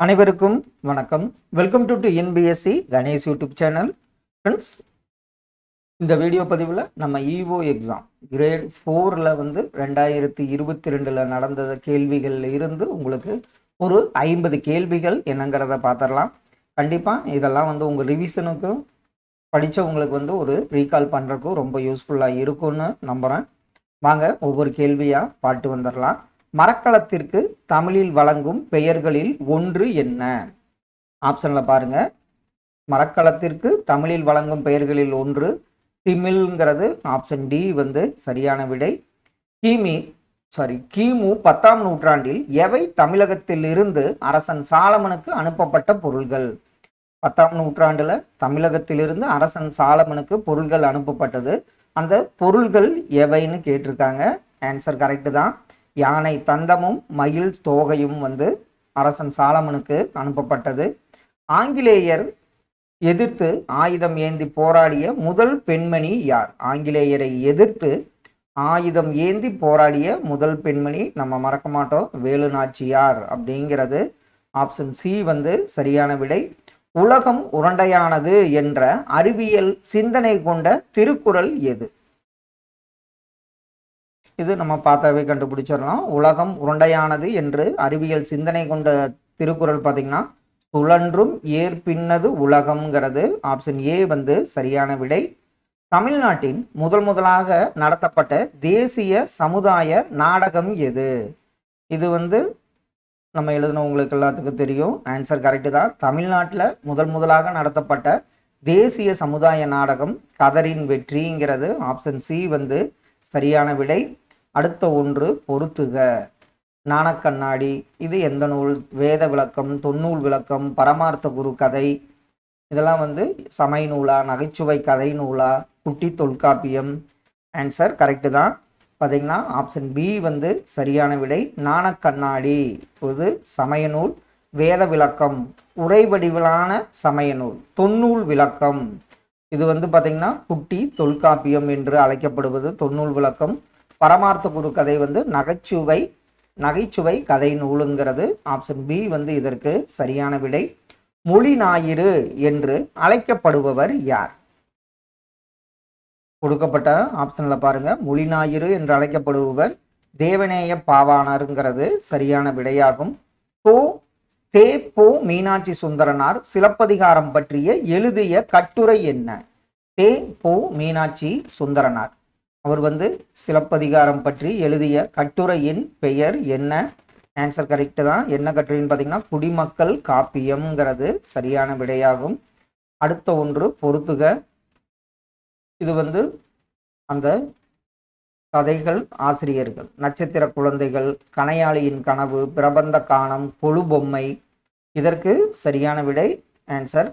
அனைவருக்கும் வணக்கம். Welcome to to NPSC Ganesh YouTube channel friends இந்த வீடியோ பதிவில் நம்ம இஓ எக்ஸாம் கிரேட் ஃபோரில் வந்து ரெண்டாயிரத்தி இருபத்தி ரெண்டில் நடந்த கேள்விகளில் இருந்து உங்களுக்கு ஒரு ஐம்பது கேள்விகள் என்னங்கிறத பார்த்துடலாம் கண்டிப்பாக இதெல்லாம் வந்து உங்கள் ரிவிஷனுக்கும் படித்தவங்களுக்கு வந்து ஒரு ரீகால் பண்ணுறக்கும் ரொம்ப யூஸ்ஃபுல்லாக இருக்கும்னு நம்புகிறேன் வாங்க ஒவ்வொரு கேள்வியாக பாட்டு வந்துடலாம் மரக்களத்திற்கு தமிழில் வழங்கும் பெயர்களில் ஒன்று என்ன? ஆப்ஷனில் பாருங்க. மரக்களத்திற்கு தமிழில் வழங்கும் பெயர்களில் ஒன்று திமிழ்ங்கிறது ஆப்ஷன் டி வந்து சரியான விடை. கிமி சாரி கிமு பத்தாம் நூற்றாண்டில் எவை தமிழகத்திலிருந்து அரசன் சாலமனுக்கு அனுப்பப்பட்ட பொருள்கள்? பத்தாம் நூற்றாண்டில் தமிழகத்திலிருந்து அரசன் சாலமனுக்கு பொருள்கள் அனுப்பப்பட்டது. அந்த பொருள்கள் எவைன்னு கேட்டிருக்காங்க. ஆன்சர் கரெக்டு தான். யானை தந்தமும் மயில் தோகையும் வந்து அரசன் சாலமனுக்கு அனுப்பப்பட்டது. ஆங்கிலேயர் எதிர்த்து ஆயுதம் ஏந்தி போராடிய முதல் பெண்மணி யார்? ஆங்கிலேயரை எதிர்த்து ஆயுதம் ஏந்தி போராடிய முதல் பெண்மணி நம்ம மறக்க மாட்டோம் வேலு நாச்சியார் அப்படிங்கிறது ஆப்ஷன் சி வந்து சரியான விடை. உலகம் உருண்டையானது என்ற அறிவியல் சிந்தனை கொண்ட திருக்குறள் எது? இது நம்ம பார்த்தாவே கண்டுபிடிச்சிடலாம். உலகம் உருண்டையானது என்று அறிவியல் சிந்தனை கொண்ட திருக்குறள் பார்த்தீங்கன்னா சுழன்றும் ஏற்பின்னது உலகம்ங்கிறது. ஆப்ஷன் ஏ வந்து சரியான விடை. தமிழ்நாட்டின் முதல் முதலாக நடத்தப்பட்ட தேசிய சமுதாய நாடகம் எது? இது வந்து நம்ம எழுதினவங்களுக்கு எல்லாத்துக்கும் தெரியும். ஆன்சர் கரெக்டு தான். தமிழ்நாட்டில் முதல் முதலாக நடத்தப்பட்ட தேசிய சமுதாய நாடகம் கதரின் வெற்றிங்கிறது. ஆப்ஷன் சி வந்து சரியான விடை. அடுத்த ஒன்று பொருத்துக நாணக்கண்ணாடி இது எந்த நூல்? வேத விளக்கம் தொன்னூல் விளக்கம் பரமார்த்த குரு கதை. இதெல்லாம் வந்து சமை நூலா நகைச்சுவை கதை நூலா குட்டி தொல்காப்பியம். ஆன்சர் கரெக்டு தான். பார்த்தீங்கன்னா ஆப்ஷன் பி வந்து சரியான விடை. நாணக்கண்ணாடி இது சமய நூல் வேத விளக்கம் உரை வடிவிலான சமய நூல் தொன்னூல் விளக்கம். இது வந்து பார்த்தீங்கன்னா குட்டி தொல்காப்பியம் என்று அழைக்கப்படுவது தொன்னூல் விளக்கம். பரமார்த்த குரு கதை வந்து நகைச்சுவை நகைச்சுவை கதை நூலுங்கிறது. ஆப்ஷன் பி வந்து இதற்கு சரியான விடை. மொழி ஞாயிறு என்று அழைக்கப்படுபவர் யார்? கொடுக்கப்பட்ட ஆப்ஷன்ல பாருங்க. மொழி ஞாயிறு என்று அழைக்கப்படுபவர் தேவநேய பாவாணருங்கிறது சரியான விடையாகும். தோ தே போ மீனாட்சி சுந்தரனார் சிலப்பதிகாரம் பற்றிய எழுதிய கட்டுரை என்ன? தே போ மீனாட்சி சுந்தரனார். அவர் வந்து சிலப்பதிகாரம் பற்றி எழுதிய கட்டுரையின் பெயர் என்ன? ஆன்சர் கரெக்டு தான். என்ன கட்டுரைன்னு பார்த்தீங்கன்னா குடிமக்கள் காப்பியம்ங்கிறது சரியான விடையாகும். அடுத்த ஒன்று பொறுத்துக. இது வந்து அந்த கதைகள் ஆசிரியர்கள். நட்சத்திர குழந்தைகள் கனையாளியின் கனவு பிரபந்த காணம் கொழுபொம்மை இதற்கு சரியான விடை ஆன்சர்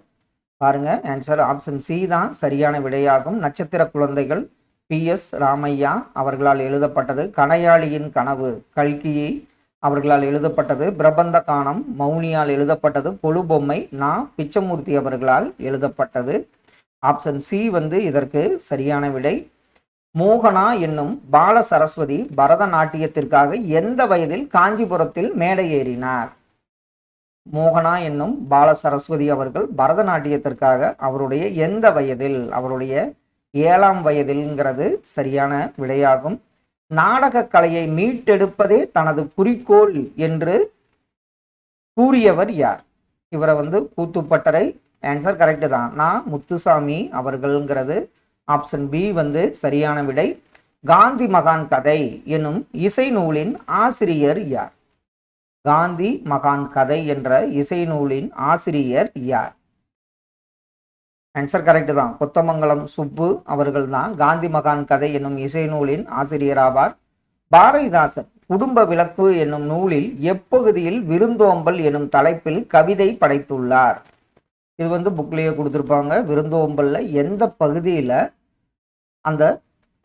பாருங்க. ஆன்சர் ஆப்ஷன் சி தான். சரியான விடையாகும். நட்சத்திர குழந்தைகள் பி எஸ் ராமையா அவர்களால் எழுதப்பட்டது கனையாளியின் கனவு. கல்கியை அவர்களால் எழுதப்பட்டது பிரபந்த காணம் மௌனியால் எழுதப்பட்டது கொழுபொம்மை. நா. பிச்சமூர்த்தி அவர்களால் எழுதப்பட்டது. ஆப்ஷன் சி வந்து இதற்கு சரியான விடை. மோகனா என்னும் பால சரஸ்வதி பரதநாட்டியத்திற்காக எந்த வயதில் காஞ்சிபுரத்தில் மேடை ஏறினார்? மோகனா என்னும் பால சரஸ்வதி அவர்கள் பரதநாட்டியத்திற்காக அவருடைய எந்த வயதில்? அவருடைய ஏழாம் வயதில்ங்கிறது சரியான விடையாகும். நாடக கலையை மீட்டெடுப்பதே தனது குறிக்கோள் என்று கூறியவர் யார்? இவரை வந்து கூத்துப்பட்டறை ஆன்சர் கரெக்டு தான். நான் முத்துசாமி அவர்கள்ங்கிறது. ஆப்ஷன் பி வந்து சரியான விடை. காந்தி மகான் கதை எனும் இசை நூலின் ஆசிரியர் யார்? காந்தி மகான் கதை என்ற இசை நூலின் ஆசிரியர் யார்? ஆன்சர் கரெக்டு தான். கொத்தமங்கலம் சுப்பு அவர்கள் தான் காந்தி மகான் கதை என்னும் இசை நூலின் ஆசிரியர் ஆவார். பாரதிதாசன் குடும்ப விளக்கு என்னும் நூலில் எப்பகுதியில் விருந்தோம்பல் என்னும் தலைப்பில் கவிதை படைத்துள்ளார். இது வந்து புக்லேயே கொடுத்துருப்பாங்க. விருந்தோம்பல்ல எந்த பகுதியில் அந்த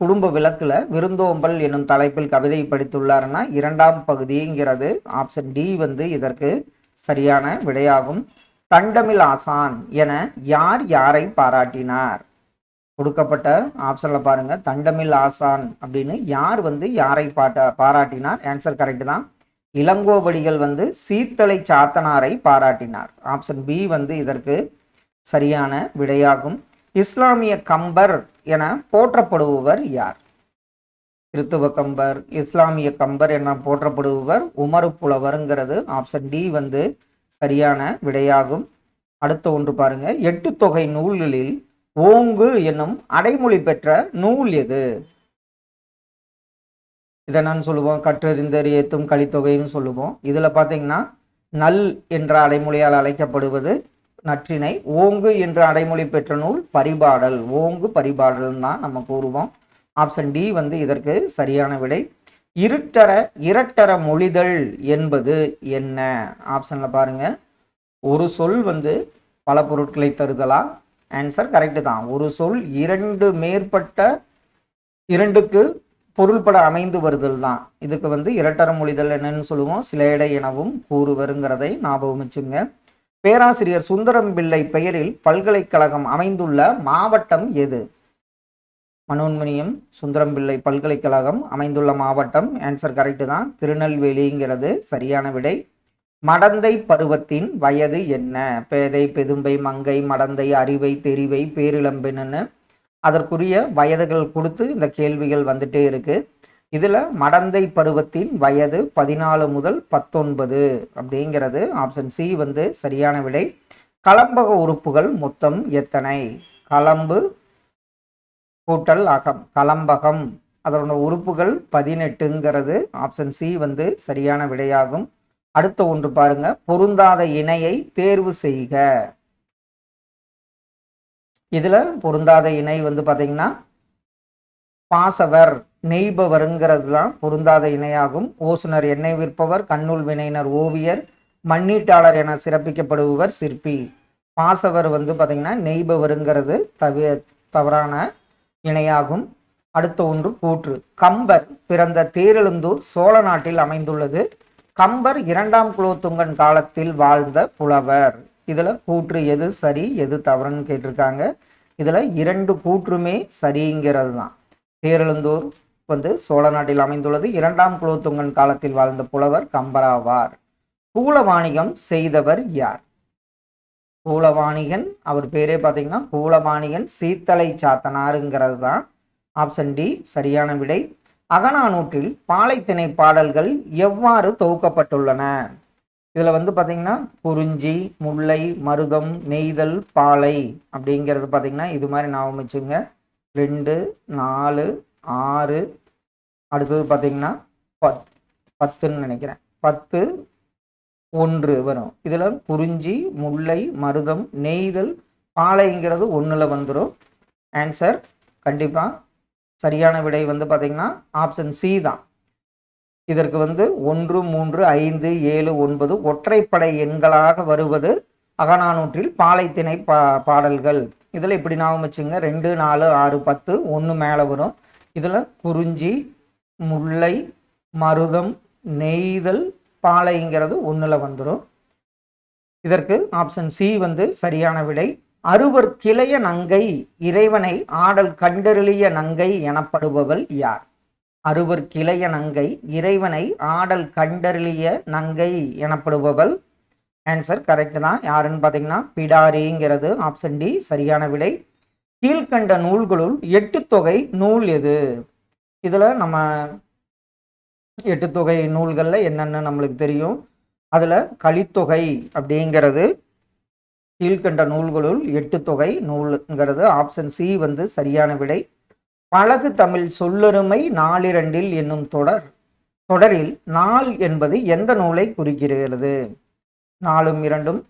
குடும்ப விளக்கில் விருந்தோம்பல் என்னும் தலைப்பில் கவிதை படித்துள்ளார்னா இரண்டாம் பகுதிங்கிறது ஆப்ஷன் டி வந்து இதற்கு சரியான விடையாகும். தண்டமில் ஆசான் என யார் யாரை பாராட்டினார். கொடுக்கப்பட்ட ஆப்ஷன்ல பாருங்க தண்டமில் ஆசான் அப்படின்னு யார் வந்து யாரை பாட்ட பாராட்டினார்? ஆன்சர் கரெக்ட் தான். இளங்கோவடிகள் வந்து சீத்தலை சாத்தனாரை பாராட்டினார். ஆப்ஷன் பி வந்து இதற்கு சரியான விடையாகும். இஸ்லாமிய கம்பர் என போற்றப்படுபவர் யார்? கிறித்துவ கம்பர் இஸ்லாமிய கம்பர் என போற்றப்படுபவர் உமரு புலவருங்கிறது. ஆப்ஷன் டி வந்து சரியான விடையாகும். அடுத்த ஒன்று பாருங்க. எட்டு தொகை நூல்களில் ஓங்கு என்னும் அடைமொழி பெற்ற நூல் எது? இதை நான் சொல்லுவோம். கற்றறிந்தர் ஏத்தும் கலித்தொகைன்னு சொல்லுவோம். இதுல பாத்தீங்கன்னா நல் என்ற அடைமொழியால் அழைக்கப்படுவது நற்றினை ஓங்கு என்ற அடைமொழி பெற்ற நூல் பரிபாடல். ஓங்கு பரிபாடல் தான் நம்ம கூறுவோம். ஆப்ஷன் டி வந்து இதற்கு சரியான விடை. இருட்டர இரட்டர மொழிதல் என்பது என்ன? ஆப்ஷன்ல பாருங்க. ஒரு சொல் வந்து பல பொருட்களை தருதலா? ஆன்சர் கரெக்டு தான். ஒரு சொல் இரண்டு மேற்பட்ட இரண்டுக்கு பொருள்பட அமைந்து வருதல் தான். இதுக்கு வந்து இரட்டர மொழிதல் என்னன்னு சொல்லுவோம். சிலேடை எனவும் கூறுவருங்கிறதை ஞாபகம் வச்சுங்க. பேராசிரியர் சுந்தரம் பிள்ளை பெயரில் பல்கலைக்கழகம் அமைந்துள்ள மாவட்டம் எது? மனோன்மணியம் சுந்தரம் பிள்ளை பல்கலைக்கழகம் அமைந்துள்ள மாவட்டம் ஆன்சர் கரெக்டு தான். திருநெல்வேலிங்கிறது சரியான விடை. மடந்தை பருவத்தின் வயது என்ன? பேதை பெதும்பை மங்கை மடந்தை அறிவை தெரிவை பேரிளம்பெண்ணுன்னு அதற்குரிய வயதுகள் கொடுத்து இந்த கேள்விகள் வந்துட்டே இருக்கு. இதில் மடந்தை பருவத்தின் வயது பதினாலு முதல் பத்தொன்பது அப்படிங்கிறது ஆப்ஷன் சி வந்து சரியான விடை. கலம்பக உறுப்புகள் மொத்தம் எத்தனை? கலம்பு கூட்டல் அகம் கலம்பகம். அதனோட உறுப்புகள் பதினெட்டுங்கிறது. ஆப்ஷன் சி வந்து சரியான விடையாகும். அடுத்த ஒன்று பாருங்க. பொருந்தாத இணையை தேர்வு செய்க. இதுல பொருந்தாத இணை வந்து பாத்தீங்கன்னா பாசவர் நெய்பவருங்கிறது தான் பொருந்தாத இணையாகும். ஓசுனர் எண்ணெய் விற்பவர் கண்ணூல் வினையினர் ஓவியர் மண்ணீட்டாளர் என சிறப்பிக்கப்படுபவர் சிற்பி. பாசவர் வந்து பாத்தீங்கன்னா நெய்பவருங்கிறது தவிர தவறான இணையாகும். அடுத்த ஒன்று கூற்று. கம்பர் பிறந்த தேரெழுந்தூர் சோழ நாட்டில் அமைந்துள்ளது. கம்பர் இரண்டாம் குலோத்துங்கன் காலத்தில் வாழ்ந்த புலவர். இதில் கூற்று எது சரி எது தவறுன்னு கேட்டிருக்காங்க. இதில் இரண்டு கூற்றுமே சரிங்கிறது தான் பேரெழுந்தூர் வந்து சோழ நாட்டில் அமைந்துள்ளது. இரண்டாம் குலோத்துங்கன் காலத்தில் வாழ்ந்த புலவர் கம்பராவார். பூலவாணிகம் செய்தவர் யார்? கூலவாணிகன் அவர் பேரே பார்த்தீங்கன்னா கூலவாணிகன் சீத்தலை சாத்தனாருங்கிறது தான் ஆப்ஷன் டி சரியான விடை. அகநானூற்றில் பாலைத்திணை பாடல்கள் எவ்வாறு தொகுக்கப்பட்டுள்ளன? இதில் வந்து பார்த்தீங்கன்னா குறிஞ்சி முல்லை மருதம் நெய்தல் பாலை அப்படிங்கிறது பார்த்தீங்கன்னா இது மாதிரி நான் வச்சுங்க. ரெண்டு நாலு ஆறு. அடுத்தது பார்த்தீங்கன்னா பத் பத்துன்னு நினைக்கிறேன். பத்து ஒன்று வரும். இதில் குறிஞ்சி முல்லை மருதம் நெய்தல் பாலைங்கிறது ஒன்றில் வந்துடும் ஆன்சர் கண்டிப்பாக சரியான விடை வந்து பார்த்தீங்கன்னா ஆப்ஷன் சி தான். இதற்கு வந்து ஒன்று மூன்று ஐந்து ஏழு ஒன்பது ஒற்றைப்படை எண்களாக வருவது அகநானூற்றில் பாலைத்திணை பா பாடல்கள். இதில் இப்படி ஞாபகம் வச்சுங்க. ரெண்டு நாலு ஆறு பத்து ஒன்று மேலே வரும். இதில் குறிஞ்சி முல்லை மருதம் நெய்தல் பாலைங்கிறது ஒன்றில் வந்துடும் இதற்கு ஆப்ஷன் சி வந்து சரியான விடை. அறுவர் கிளைய நங்கை இறைவனை ஆடல் கண்டருளிய நங்கை எனப்படுபவள் யார்? அறுவர் கிளைய நங்கை இறைவனை ஆடல் கண்டருளிய நங்கை எனப்படுபவள். ஆன்சர் கரெக்டு தான். யாருன்னு பார்த்தீங்கன்னா பிடாரிங்கிறது ஆப்ஷன் டி சரியான விடை. கீழ்கண்ட நூல்களுள் எட்டு தொகை நூல் எது? இதில் நம்ம எட்டு தொகை நூல்களில் என்னென்ன நம்மளுக்கு தெரியும்? அதில் கலித்தொகை அப்படிங்கிறது கீழ்கண்ட நூல்களுள் எட்டு தொகை நூலுங்கிறது ஆப்ஷன் சி வந்து சரியான விடை. பழகு தமிழ் சொல்லொருமை நாளிரண்டில் என்னும் தொடர். தொடரில் நாள் என்பது எந்த நூலை குறிக்கிறது? நாலும் இரண்டும்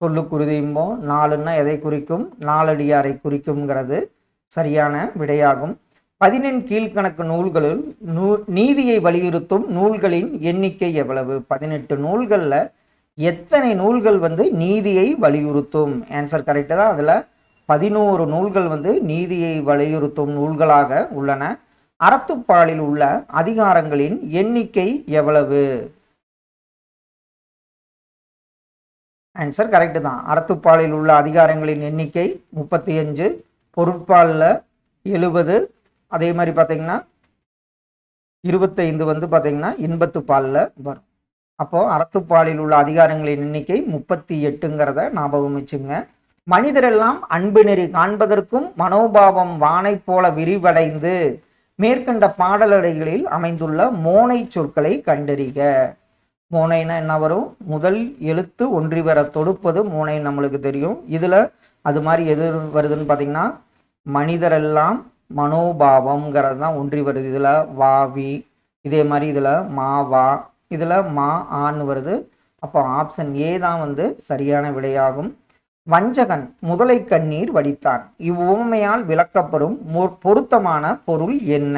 சொல்லுக்குருதியும்போ நாலுன்னா எதை குறிக்கும்? நாலடியாரை குறிக்கும்ங்கிறது சரியான விடையாகும். பதினெண் கீழ்கணக்கு நூல்களில் நூ நீதியை வலியுறுத்தும் நூல்களின் எண்ணிக்கை எவ்வளவு? பதினெட்டு நூல்களில் எத்தனை நூல்கள் வந்து நீதியை வலியுறுத்தும்? ஆன்சர் கரெக்டு தான். அதில் பதினோரு நூல்கள் வந்து நீதியை வலியுறுத்தும் நூல்களாக உள்ளன. அறத்துப்பாலில் உள்ள அதிகாரங்களின் எண்ணிக்கை எவ்வளவு? ஆன்சர் கரெக்டு தான். அறத்துப்பாலில் உள்ள அதிகாரங்களின் எண்ணிக்கை முப்பத்தி அஞ்சு பொருட்பாலில் எழுபது அதே மாதிரி பார்த்தீங்கன்னா இருபத்தைந்து வந்து பார்த்தீங்கன்னா இன்பத்து பாலில் வரும். அப்போது அறத்துப்பாலில் உள்ள அதிகாரங்களின் எண்ணிக்கை முப்பத்தி எட்டுங்கிறத ஞாபகம் வச்சுங்க. மனிதரெல்லாம் அன்பு நெறி காண்பதற்கும் மனோபாவம் வானை போல விரிவடைந்து மேற்கண்ட பாடலடைகளில் அமைந்துள்ள மோனை சொற்களை கண்டறிக. மோனைனா என்ன வரும்? முதல் எழுத்து ஒன்றி வர தொடுப்பது மோனை நம்மளுக்கு தெரியும். இதில் அது மாதிரி எது வருதுன்னு பார்த்தீங்கன்னா மனிதரெல்லாம் மனோபாவம்ங்கிறது தான் ஒன்றி வருது. இதில் வாவி இதே மாதிரி இதுல மாவா இதில் மா ஆன்னு வருது. அப்போ ஆப்ஷன் ஏ தான் வந்து சரியான விடையாகும். வஞ்சகன் முதலை கண்ணீர் வடித்தான். இவ்வுவமையால் விளக்கப்படும் பொருத்தமான பொருள் என்ன?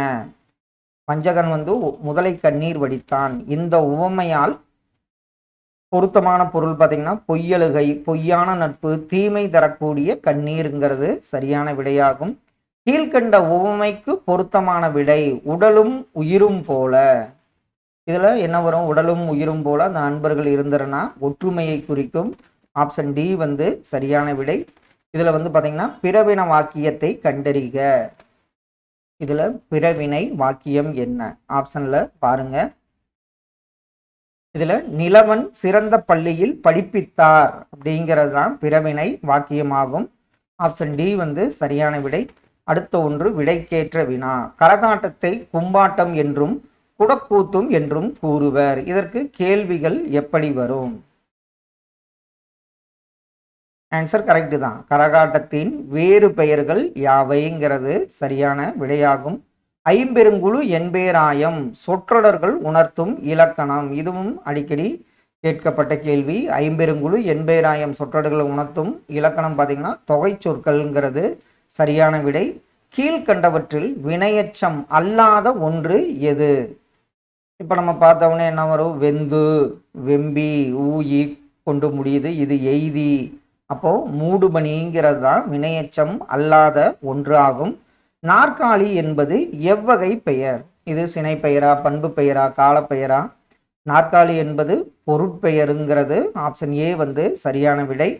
வஞ்சகன் வந்து முதலை கண்ணீர் வடித்தான். இந்த உவமையால் பொருத்தமான பொருள் பார்த்தீங்கன்னா பொய்யலுகை பொய்யான நட்பு தீமை தரக்கூடிய கண்ணீருங்கிறது சரியான விடையாகும். கீழ்கண்ட உவமைக்கு பொருத்தமான விடை உடலும் உயிரும் போல. இதில் என்ன வரும்? உடலும் உயிரும் போல அந்த நண்பர்கள் இருந்ததுன்னா ஒற்றுமையை குறிக்கும் ஆப்ஷன் டி வந்து சரியான விடை. இதில் வந்து பார்த்திங்கன்னா பிறவின வாக்கியத்தை கண்டறிக. இதில் பிறவினை வாக்கியம் என்ன? ஆப்ஷனில் பாருங்க. இதில் நிலவன் சிறந்த பள்ளியில் படிப்பித்தார் அப்படிங்கிறது தான் பிறவினை வாக்கியமாகும். ஆப்ஷன் டி வந்து சரியான விடை. அடுத்த ஒன்று விடைக்கேற்ற வினா. கரகாட்டத்தை கும்பாட்டம் என்றும் குடக்கூத்தும் என்றும் கூறுவர். இதற்கு கேள்விகள் எப்படி வரும்? ஆன்சர் கரெக்டு தான். கரகாட்டத்தின் வேறு பெயர்கள் யாவைங்கிறது சரியான விடையாகும். ஐம்பெருங்குழு என்பேராயம் சொற்றொடர்கள் உணர்த்தும் இலக்கணம். இதுவும் அடிக்கடி கேட்கப்பட்ட கேள்வி. ஐம்பெருங்குழு என்பேராயம் சொற்றொடர்கள் உணர்த்தும் இலக்கணம் பார்த்தீங்கன்னா தொகை சொற்கள்ங்கிறது. சரியான விடை. கீழ்கண்டவற்றில் வினையச்சம் அல்லாத ஒன்று எது? இப்போ நம்ம பார்த்தவொடனே என்ன வரும்? வெந்து வெம்பி ஊயி கொண்டு முடியுது. இது எய்தி. அப்போது மூடுபனிங்கிறது தான் வினையச்சம் அல்லாத ஒன்று ஆகும். நாற்காலி என்பது எவ்வகை பெயர்? இது சினை பெயரா பண்பு பெயரா காலப்பெயரா நாற்காலி என்பது பொருட்பெயருங்கிறது. ஆப்ஷன் ஏ வந்து சரியான விடை.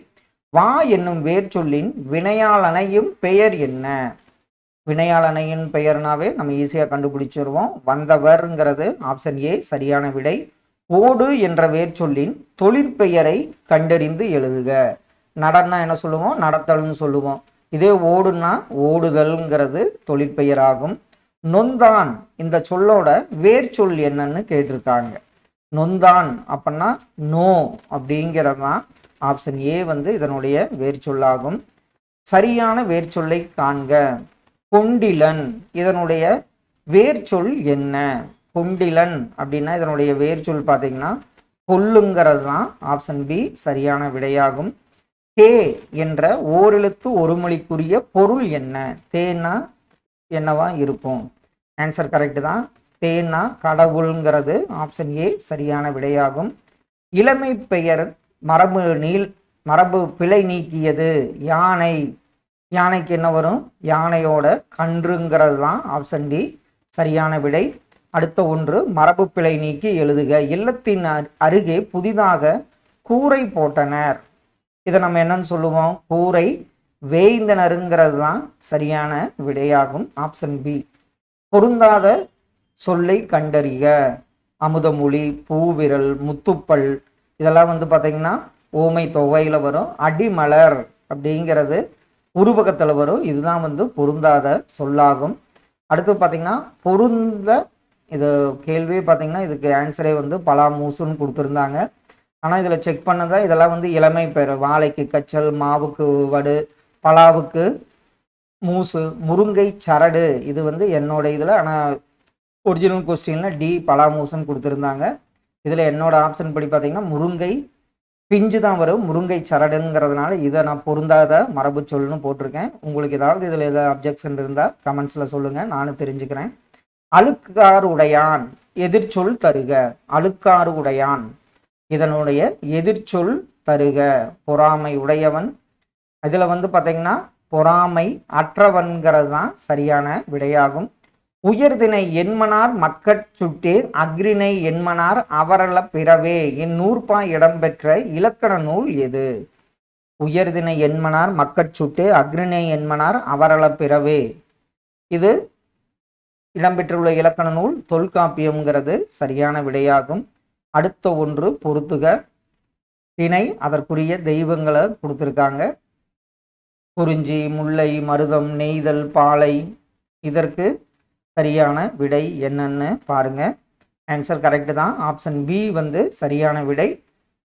வா என்னும் வேர்ச்சொல்லின் வினையாளனையும் பெயர் என்ன? வினையாளனையின் பெயர்னாவே நம்ம ஈஸியாக கண்டுபிடிச்சிருவோம். வந்தவர்ங்கிறது ஆப்ஷன் ஏ சரியான விடை. ஓடு என்ற வேர்ச்சொல்லின் தொழிற்பெயரை கண்டறிந்து எழுதுக. நடன்னா என்ன சொல்லுவோம்? நடத்தல்னு சொல்லுவோம். இதே ஓடுனா ஓடுதல்ங்கிறது தொழிற்பெயராகும். நொந்தான் இந்த சொல்லோட வேர்ச்சொல் என்னன்னு கேட்டிருக்காங்க. நொந்தான் அப்படின்னா நோ அப்படிங்கிறது தான் ஆப்ஷன் ஏ வந்து இதனுடைய வேர்ச்சொல்லாகும். சரியான வேர்ச்சொல்லை காண்க. கொண்டிலன் இதனுடைய வேர்ச்சொல் என்ன? கொண்டிலன் அப்படின்னா இதனுடைய வேர்ச்சொல் பார்த்தீங்கன்னா கொல்லுங்கிறது தான் ஆப்ஷன் பி சரியான விடையாகும். தே என்ற ஓரெழுத்து ஒரு மொழிக்குரிய பொருள் என்ன? தேன்னா என்னவா இருக்கும்? ஆன்சர் கரெக்டு தான். தேன்னா கடவுள்ங்கிறது ஆப்ஷன் ஏ சரியான விடையாகும். இளமை பெயர் மரபு நீள் மரபு பிழை நீக்கியது. யானை யானைக்கு என்ன வரும்? யானையோட கன்றுங்கிறது தான் ஆப்ஷன் டி சரியான விடை. அடுத்த ஒன்று மரபு பிழை நீக்கி எழுதுக. இல்லத்தின் அருகே புதிதாக கூரை போட்டனர். இதை நம்ம என்னன்னு சொல்லுவோம்? கூரை வேய்ந்தனருங்கிறது தான் சரியான விடையாகும் ஆப்ஷன் பி பொருந்தாத சொல்லை கண்டறிக. அமுதமொழி பூவிரல் முத்துப்பல் இதெல்லாம் வந்து பார்த்தீங்கன்னா ஓமை தொகையில் வரும் அடிமலர் அப்படிங்கிறது உருவகத்தில் வரும். இதுதான் வந்து பொருந்தாத சொல்லாகும். அடுத்து பார்த்தீங்கன்னா பொருந்த இது கேள்வி பார்த்தீங்கன்னா இதுக்கு ஆன்சரே வந்து பலா மூசுன்னு கொடுத்துருந்தாங்க. ஆனால் இதில் செக் பண்ணதா இதெல்லாம் வந்து இளமை பெயர் வாழைக்கு கச்சல் மாவுக்கு வடு பலாவுக்கு மூசு முருங்கை சரடு. இது வந்து என்னோட இதில் ஆனால் ஒரிஜினல் கொஸ்டினில் டி பலாமூசுன்னு கொடுத்துருந்தாங்க. இதில் என்னோட ஆப்ஷன் படி பார்த்தீங்கன்னா முருங்கை பிஞ்சு தான் வரும். முருங்கை சரடுங்கிறதுனால இதை நான் பொருந்தாத மரபு சொல்லுன்னு போட்டிருக்கேன். உங்களுக்கு ஏதாவது இதில் ஏதாவது அப்ஜெக்ஷன் இருந்தால் கமெண்ட்ஸில் சொல்லுங்கள் நானும் தெரிஞ்சுக்கிறேன். அழுக்காறு உடையான் எதிர்ச்சொல் தருக. அழுக்காறு உடையான் இதனுடைய எதிர்ச்சொல் தருக. பொறாமை உடையவன். இதில் வந்து பார்த்தீங்கன்னா பொறாமை அற்றவன்கிறது தான் சரியான விடையாகும். உயர்தினை என்மனார் மக்கட் சுட்டீர் அக்ரிணை என்மனார் அவரல பிறவே இந்நூற்பா இடம்பெற்ற இலக்கண நூல் எது? உயர்தினை என்மனார் மக்கட் சுட்டே அக்ரிணை என்மனார் அவரல பிறவே. இது இடம்பெற்றுள்ள இலக்கண நூல். தொல்காப்பியம்ங்கிறது சரியான விடையாகும். அடுத்த ஒன்று பொருத்துக. திணை அதற்குரிய தெய்வங்களை கொடுத்துருக்காங்க. குறிஞ்சி முல்லை மருதம் நெய்தல் பாலை. இதற்கு சரியான விடை என்னன்னு பாருங்க. ஆன்சர் கரெக்டு தான். ஆப்ஷன் பி வந்து சரியான விடை.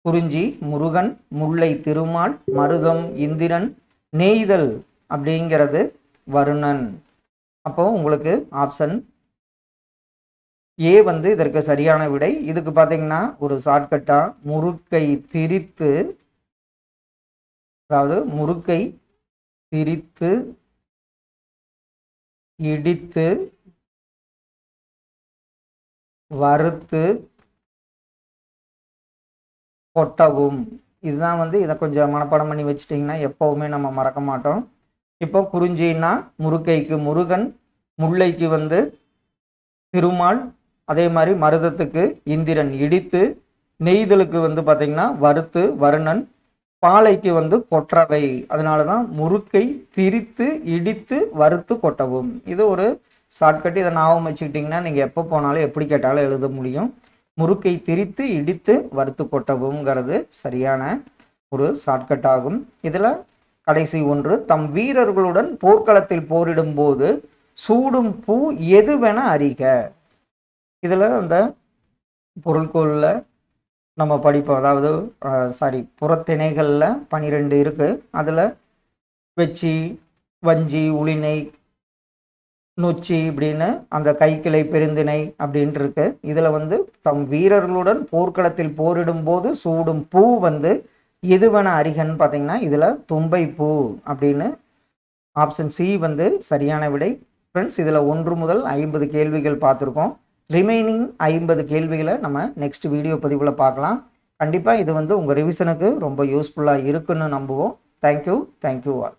குறிஞ்சி முருகன் முல்லை திருமால் மருதம் இந்திரன் நெய்தல் அப்படிங்கிறது வருணன். அப்போ உங்களுக்கு ஆப்ஷன் ஏ வந்து இதற்கு சரியான விடை. இதுக்கு பார்த்தீங்கன்னா ஒரு ஷார்ட்கட்டாக முறுக்கை திரித்து அதாவது முறுக்கை திரித்து இடித்து வறுத்து கொட்டவும். இதுதான் வந்து இதை கொஞ்சம் மனப்பாடம் பண்ணி வச்சிட்டிங்கன்னா எப்போவுமே நம்ம மறக்க மாட்டோம். இப்போ குறிஞ்சின்னா முருக்கைக்கு முருகன் முல்லைக்கு வந்து திருமால் அதே மாதிரி மருதத்துக்கு இந்திரன் இடித்து நெய்தலுக்கு வந்து பார்த்திங்கன்னா வறுத்து வருணன் பாலைக்கு வந்து கொற்றவை. அதனால தான் முறுக்கை திரித்து இடித்து வறுத்து கொட்டவும். இது ஒரு ஷார்ட்கட் இதை ஞாபகம் வச்சுக்கிட்டிங்கன்னா நீங்கள் எப்போ போனாலும் எப்படி கேட்டாலும் எழுத முடியும். முறுக்கை திரித்து இடித்து வறுத்து கொட்டவும்ங்கிறது சரியான ஒரு ஷார்ட்கட் ஆகும். இதில் கடைசி ஒன்று தம் வீரர்களுடன் போர்க்களத்தில் போரிடும் போது சூடும் பூ எதுவென அறிக. இதில் அந்த பொருட்களில் நம்ம படிப்போம். அதாவது சாரி புறத்திணைகளில் பனிரெண்டு இருக்குது அதில் வெச்சி வஞ்சி உளிணை நொச்சி இப்படின்னு அந்த கைக்கிளை பெருந்திணை அப்படின்ட்டு இருக்கு இதில் வந்து தம் வீரர்களுடன் போர்க்களத்தில் போரிடும் போது சூடும் பூ வந்து எதுவன அரிகன் பார்த்தீங்கன்னா இதில் தும்பை பூ அப்படின்னு ஆப்ஷன் சி வந்து சரியான விடை. ஃப்ரெண்ட்ஸ் இதில் ஒன்று முதல் ஐம்பது கேள்விகள் பார்த்துருக்கோம் ரிமைனிங் ஐம்பது கேள்விகளை நம்ம நெக்ஸ்ட் வீடியோ பதிவில் பார்க்கலாம் கண்டிப்பாக இது வந்து உங்கள் ரிவிஷனுக்கு ரொம்ப யூஸ்ஃபுல்லாக இருக்குன்னு நம்புவோம். Thank you thank you all